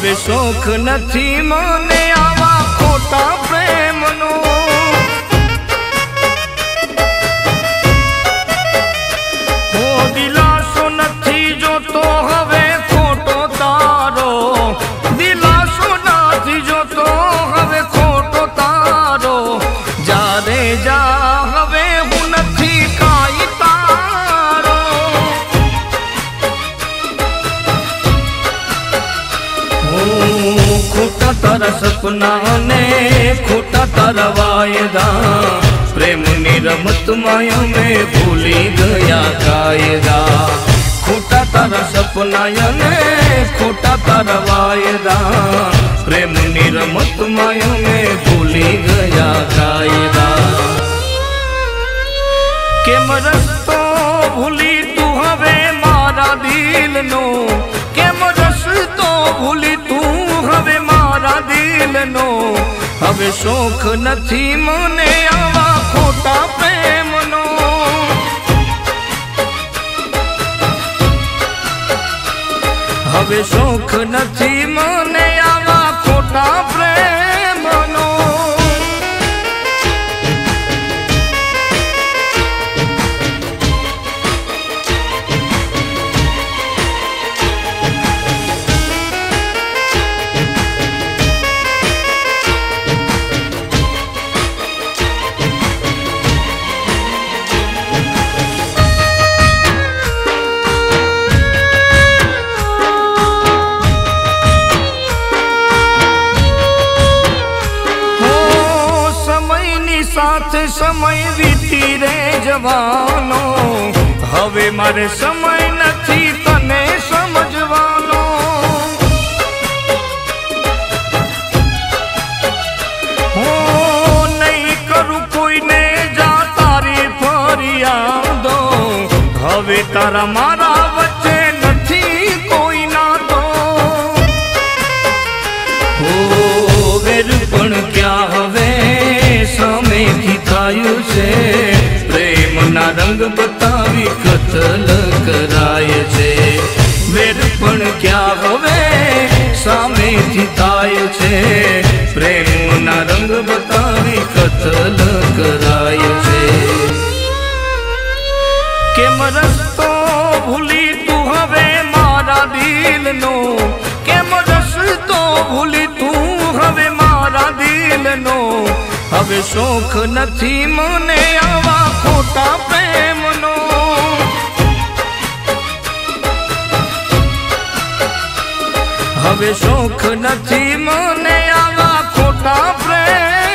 હવે શોખ નથી મને આવા ખોટા તારા સપના ને ખોટા તારા વાયદા પ્રેમની રમતમાં અમે ભૂલી ગયા કાયદા ખોટા તારા સપના ને ખોટા તારા વાયદા પ્રેમની રમતમાં અમે ભૂલી ગયા કાયદા કેમ રસ્તો ભૂલી તું હવે મારા દિલનો? કેમ રસ્તો ભૂલી તું હવે મારા દિલનો. હવે શોખ નથી મને આવા ખોટા પ્રેમનો. હવે શોખ નથી મને આવા સમયની સમય વીતી રે જવાનો. હવે મારે સમય નથી તને સમજવાનો. હો નહીં કરું કોઈને જા તારી ફરિયાદો. હવે તારા મારા છે પ્રેમના રંગ બતાવી કતલ કરાય છે. વેદ પણ ક્યાં હવે શોખ નથી મને આવા ખોટા પ્રેમનો. હવે શોખ નથી મને આવા ખોટા પ્રેમનો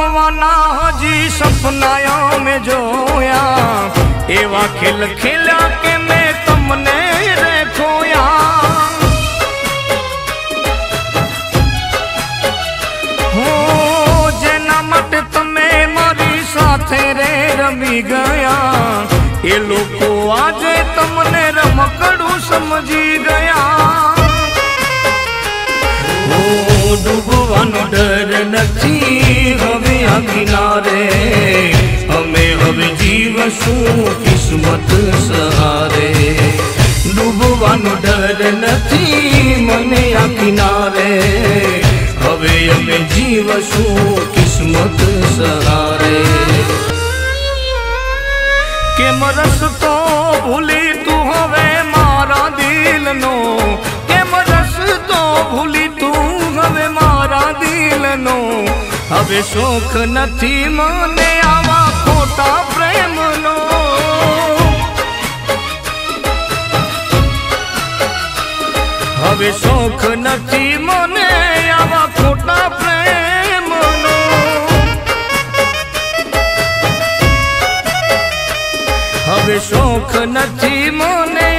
તને પામવાના હજી સપનાયા મેં જોયા. એવા ખેલ ખેલા કે મેં તમને રે હો, જેના માટે તમે મારી સાથે રે રમી ગયા. એ લોકો જીવશું કિસ્મત સહારે. ડૂબવાનો ડર નથી મને આ કિનારે. હવે અમે જીવશું કિસ્મત સહારે. કેમ રસ્તો ભૂલી તું હવે મારા દિલનો? કેમ રસ્તો ભૂલી તું હવે મારા દિલનો? હવે શોખ નથી મને આવા ખોટા પ્રેમનો. હવે શોખ નથી મને આવા ખોટા પ્રેમનો. હવે શોખ નથી મને